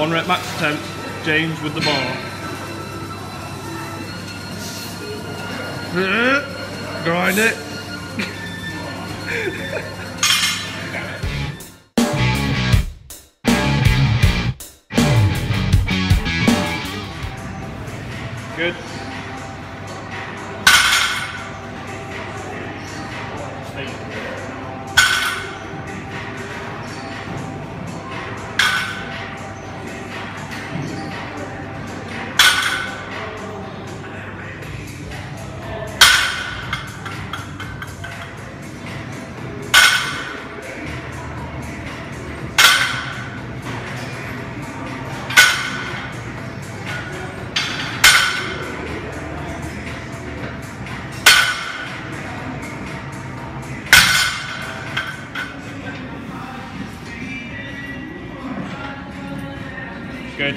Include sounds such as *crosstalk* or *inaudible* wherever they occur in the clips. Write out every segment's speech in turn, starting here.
One rep max attempt. James with the bar. *laughs* Grind it. *laughs* Good. Good.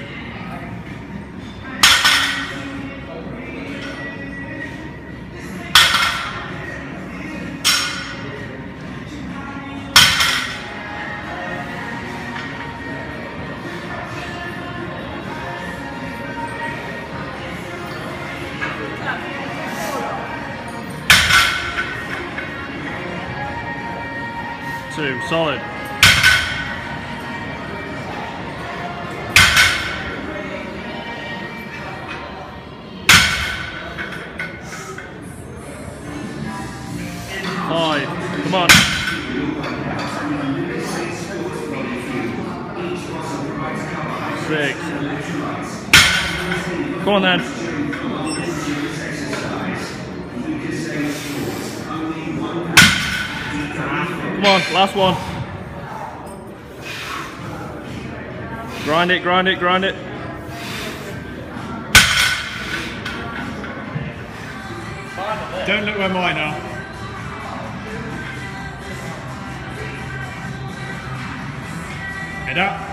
Two, solid. Come on then. Come on, last one. Grind it, grind it, grind it. Don't look where mine are. Head up.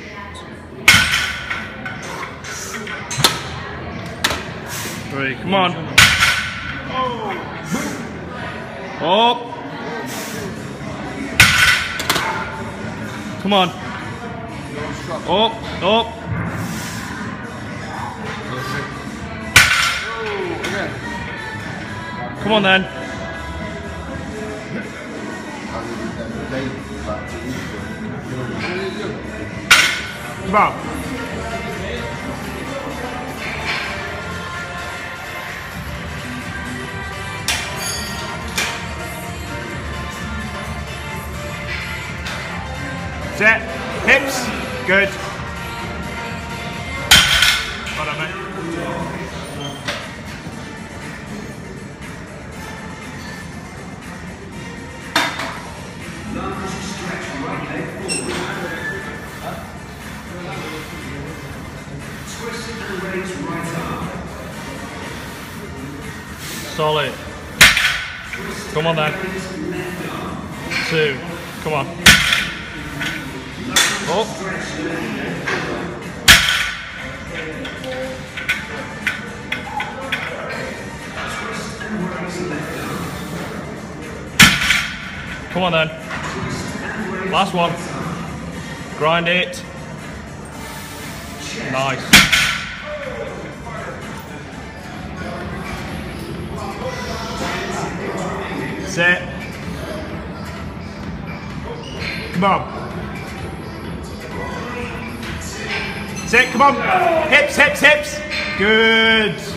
Three, come on. Oh. Come on. Oh, oh. Come on then. Come on. Set. Hips. Good. Well done, mate. Solid. Come on then. Two. Come on. Oh. Come on then. Last one. Grind it. Nice. Set. Come on. Sit, come on. Hips, hips, hips. Good.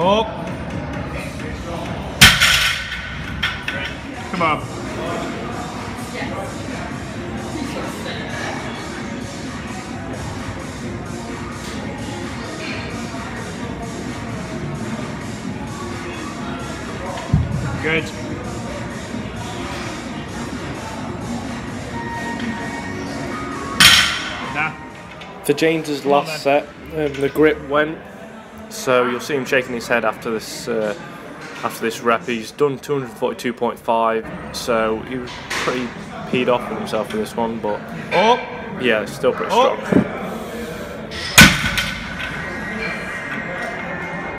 Up. Come on. Good. Nah. For James's last set, um, the grip went. So you'll see him shaking his head after this uh, after this rep. He's done 242.5, so he was pretty peed off with himself for this one. But Up. yeah, still pretty Up. strong.